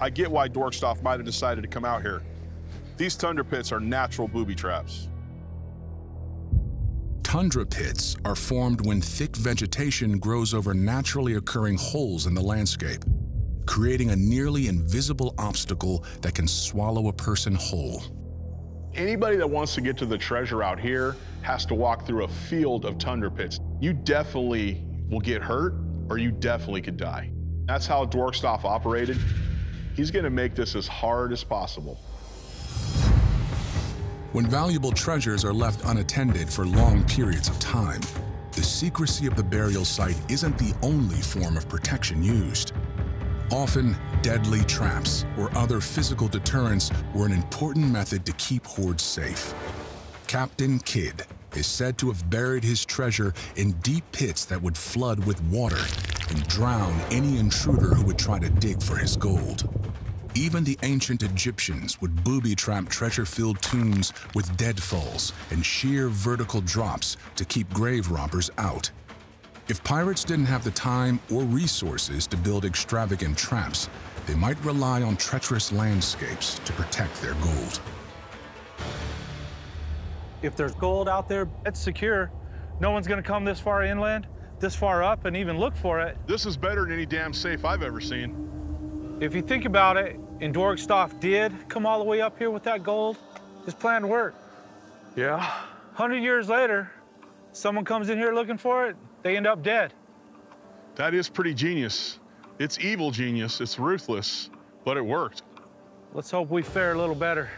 I get why Dorkstoff might have decided to come out here. These tundra pits are natural booby traps. Tundra pits are formed when thick vegetation grows over naturally occurring holes in the landscape, creating a nearly invisible obstacle that can swallow a person whole. Anybody that wants to get to the treasure out here has to walk through a field of tundra pits. You definitely will get hurt or you definitely could die. That's how Dorkstoff operated. He's gonna make this as hard as possible. When valuable treasures are left unattended for long periods of time, the secrecy of the burial site isn't the only form of protection used. Often, deadly traps or other physical deterrents were an important method to keep hoards safe. Captain Kidd is said to have buried his treasure in deep pits that would flood with water and drown any intruder who would try to dig for his gold. Even the ancient Egyptians would booby-trap treasure-filled tombs with deadfalls and sheer vertical drops to keep grave robbers out. If pirates didn't have the time or resources to build extravagant traps, they might rely on treacherous landscapes to protect their gold. If there's gold out there, it's secure. No one's gonna come this far inland, this far up, and even look for it. This is better than any damn safe I've ever seen. If you think about it, and Dorkstoff did come all the way up here with that gold, his plan worked. Yeah. 100 years later, someone comes in here looking for it, they end up dead. That is pretty genius. It's evil genius, it's ruthless, but it worked. Let's hope we fare a little better.